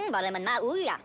มบอกเลยมันมาอุ้ยอะ